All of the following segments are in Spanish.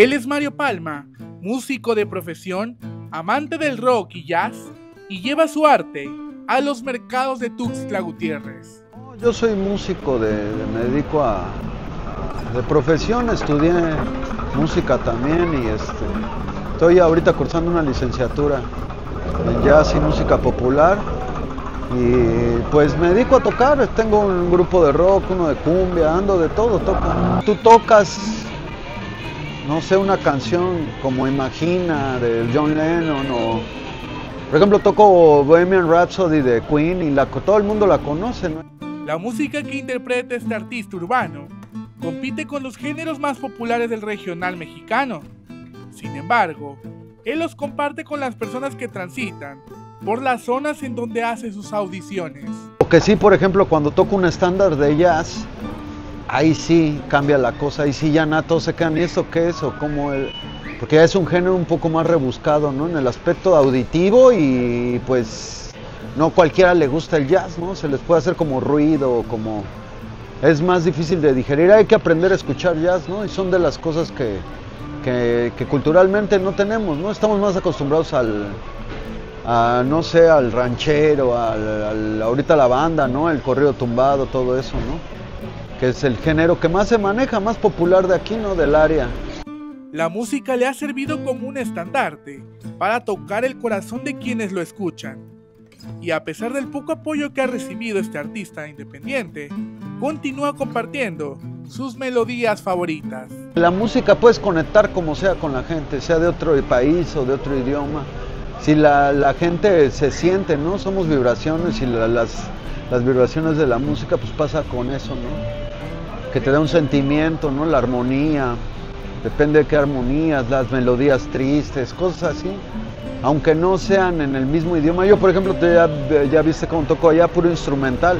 Él es Mario Palma, músico de profesión, amante del rock y jazz, y lleva su arte a los mercados de Tuxtla Gutiérrez. Yo soy músico, de, me dedico a... De profesión estudié música también y este, estoy ahorita cursando una licenciatura en jazz y música popular y pues me dedico a tocar, tengo un grupo de rock, uno de cumbia, ando de todo, toca. Tú tocas, no sé, una canción como Imagina de John Lennon o, por ejemplo, toco Bohemian Rhapsody de Queen y la, todo el mundo la conoce. La música que interpreta este artista urbano compite con los géneros más populares del regional mexicano. Sin embargo, él los comparte con las personas que transitan por las zonas en donde hace sus audiciones. Porque sí, por ejemplo, cuando toco un estándar de jazz, ahí sí cambia la cosa, ahí sí ya nada, todos se quedan, ¿y esto qué es? O cómo. Porque ya es un género un poco más rebuscado, ¿no? En el aspecto auditivo y pues no cualquiera le gusta el jazz, ¿no? Se les puede hacer como ruido, como... Es más difícil de digerir, hay que aprender a escuchar jazz, ¿no? Y son de las cosas que, que, que culturalmente no tenemos, ¿no? Estamos más acostumbrados al, no sé, al ranchero, al, ahorita la banda, ¿no? El corrido tumbado, todo eso, ¿no? Que es el género que más se maneja, más popular de aquí, ¿no? Del área. La música le ha servido como un estandarte para tocar el corazón de quienes lo escuchan. Y a pesar del poco apoyo que ha recibido este artista independiente, continúa compartiendo sus melodías favoritas. La música puedes conectar como sea con la gente, sea de otro país o de otro idioma si la, gente se siente, ¿no? Somos vibraciones y las, las vibraciones de la música pues pasa con eso, ¿no? Que te da un sentimiento, ¿no? La armonía, depende de qué armonías, las melodías tristes, cosas así. Aunque no sean en el mismo idioma. Yo, por ejemplo, ya, viste cómo toco allá puro instrumental.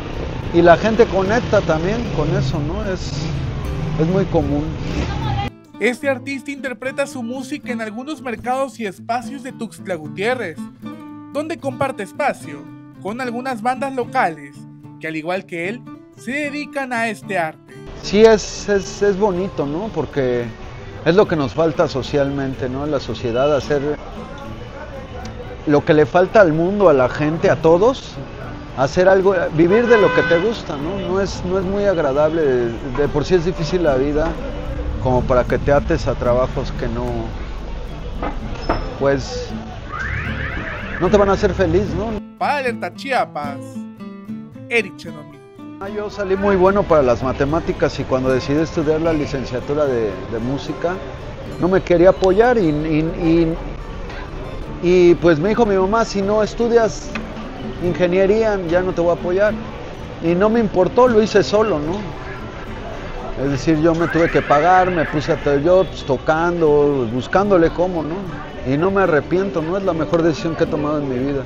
Y la gente conecta también con eso, ¿no? Es, es muy común. Este artista interpreta su música en algunos mercados y espacios de Tuxtla Gutiérrez, donde comparte espacio con algunas bandas locales que al igual que él, se dedican a este arte. Sí, es, es, bonito, ¿no? Porque es lo que nos falta socialmente, ¿no? La sociedad, hacer lo que le falta al mundo, a la gente, a todos, hacer algo, vivir de lo que te gusta, ¿no? No es, no es muy agradable, de por sí es difícil la vida como para que te ates a trabajos que no, pues, no te van a hacer feliz, ¿no? Para Alerta Chiapas, Eric. Ah, yo salí muy bueno para las matemáticas y cuando decidí estudiar la licenciatura de, música, no me quería apoyar y, y, y, pues me dijo mi mamá, si no estudias ingeniería ya no te voy a apoyar. Y no me importó, lo hice solo, ¿no? Es decir, yo me tuve que pagar, me puse a yo pues, tocando, buscándole cómo, ¿no? Y no me arrepiento, no es la mejor decisión que he tomado en mi vida.